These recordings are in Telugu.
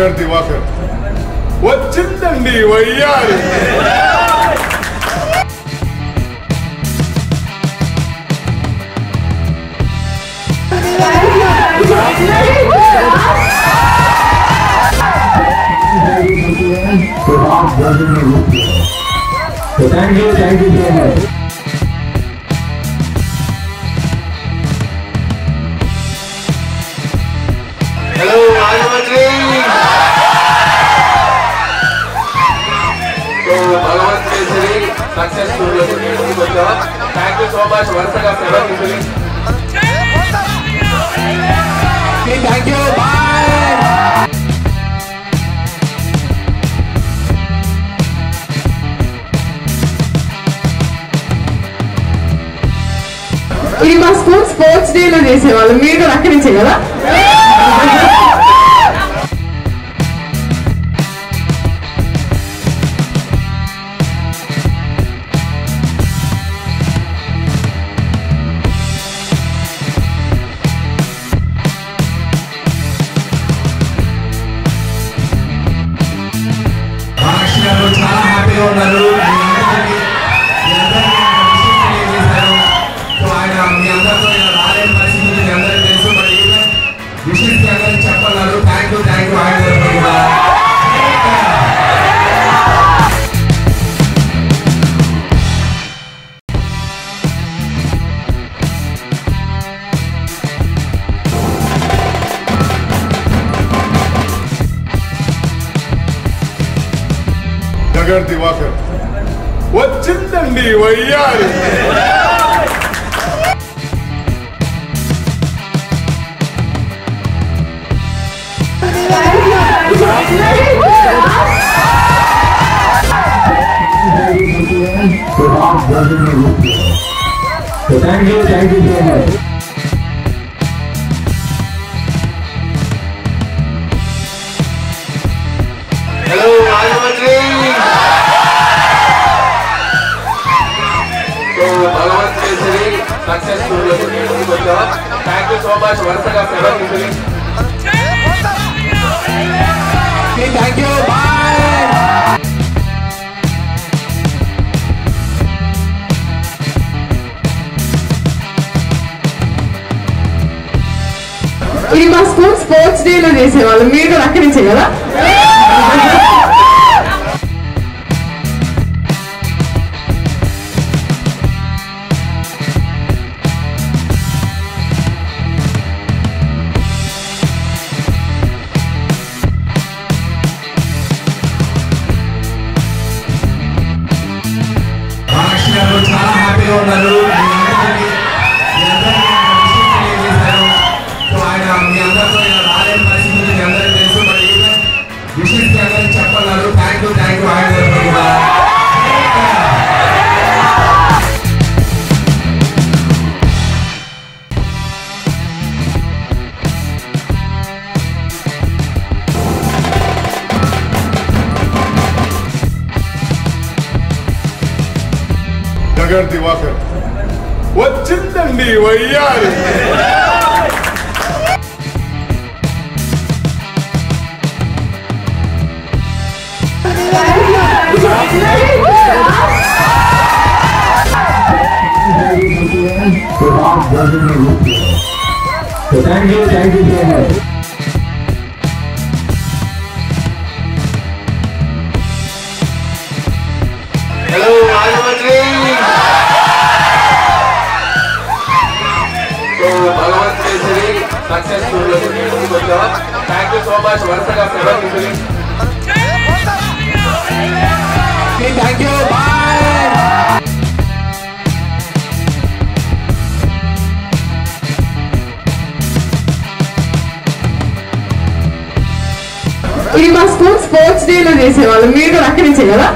నగర్ దివాకర్ వచ్చిందండి వయ్యారి So thank you, thank you so భగవంతుడి సక్సెస్ఫుల్ వచ్చావా థ్యాంక్ యూ సో మచ్ వరుసగా సెవెన్ తీసుకుని థ్యాంక్ యూ బాయ్ ఇది మా స్కూల్ స్పోర్ట్స్ డే లో చేసేవాళ్ళు. మీరు కూడా అక్కడి నుంచే కదా? నగర్ దివాకర్ వచ్చిందండి వయ్యారి So thank you, thank you so much. భగవంతుడి సక్సెస్ఫుల్ వచ్చావా థ్యాంక్ యూ సో మచ్ వరుసగా సెవెన్ థ్యాంక్ యూ ఇది మా స్కూల్ స్పోర్ట్స్ డే లో చేసేవాళ్ళు. మీరు కూడా అక్కడి నుంచే కదా? Bruno Danilo. నగర్ దివాకర్ వచ్చిందండి వయ్యారి So thank you, thank you so much. Thank you so much వరుసగా సెవెన్ తీసుకుని థ్యాంక్ యూ బాయ్ ఇది మా స్కూల్ స్పోర్ట్స్ డే లో చేసేవాళ్ళు. మీరు కూడా అక్కడి నుంచే కదా?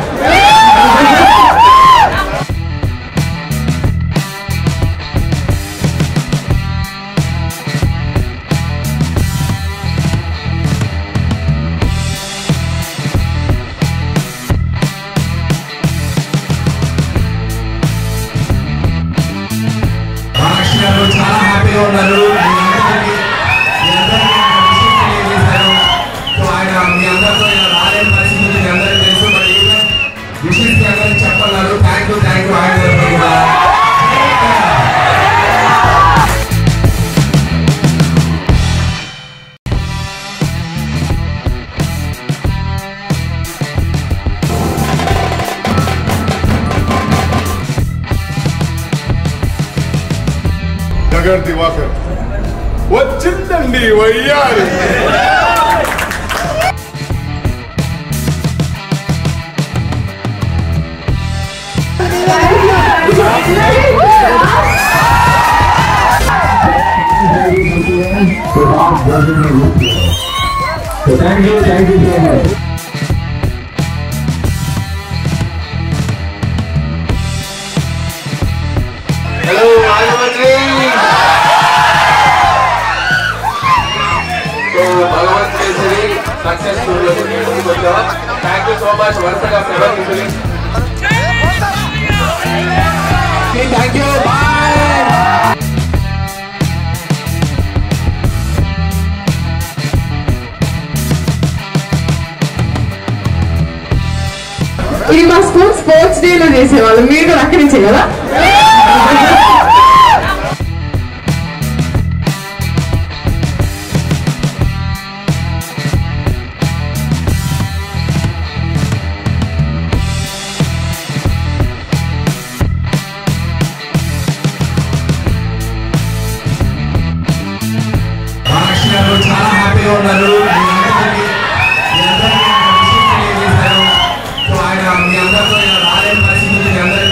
నగర్ దివాకర్ వచ్చిందండి వయ్యారి So thank you, thank you so much. Thank you so much. వరుసగా సెవెన్ థ్యాంక్ యూ బాయ్. ఇది మా స్కూల్ స్పోర్ట్స్ డేలో చేసేవాళ్ళు. మీరు కూడా అక్కడి నుంచే కదా? 나의 말씀을 향하여